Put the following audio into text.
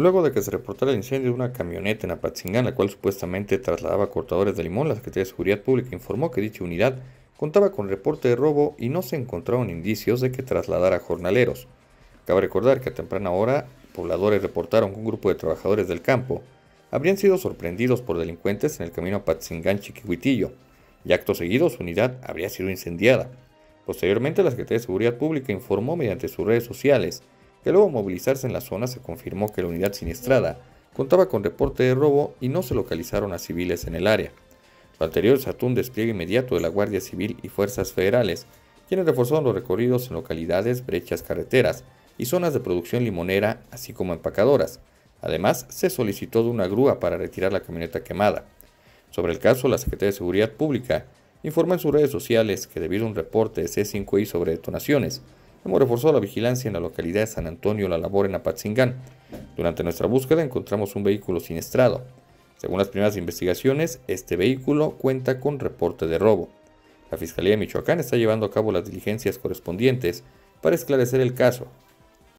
Luego de que se reportara el incendio de una camioneta en Apatzingán, la cual supuestamente trasladaba cortadores de limón, la Secretaría de Seguridad Pública informó que dicha unidad contaba con reporte de robo y no se encontraron indicios de que trasladara jornaleros. Cabe recordar que a temprana hora, pobladores reportaron que un grupo de trabajadores del campo habrían sido sorprendidos por delincuentes en el camino a Patzingán Chiquihuitillo, y acto seguido su unidad habría sido incendiada. Posteriormente, la Secretaría de Seguridad Pública informó mediante sus redes sociales que luego movilizarse en la zona se confirmó que la unidad siniestrada contaba con reporte de robo y no se localizaron a civiles en el área. Lo anterior se un despliegue inmediato de la Guardia Civil y fuerzas federales, quienes reforzaron los recorridos en localidades, brechas carreteras y zonas de producción limonera, así como empacadoras. Además, se solicitó de una grúa para retirar la camioneta quemada. Sobre el caso, la Secretaría de Seguridad Pública informó en sus redes sociales que debido a un reporte de C5I sobre detonaciones, Hemos reforzado la vigilancia en la localidad de San Antonio La Labor en Apatzingán. Durante nuestra búsqueda encontramos un vehículo siniestrado. Según las primeras investigaciones, este vehículo cuenta con reporte de robo. La Fiscalía de Michoacán está llevando a cabo las diligencias correspondientes para esclarecer el caso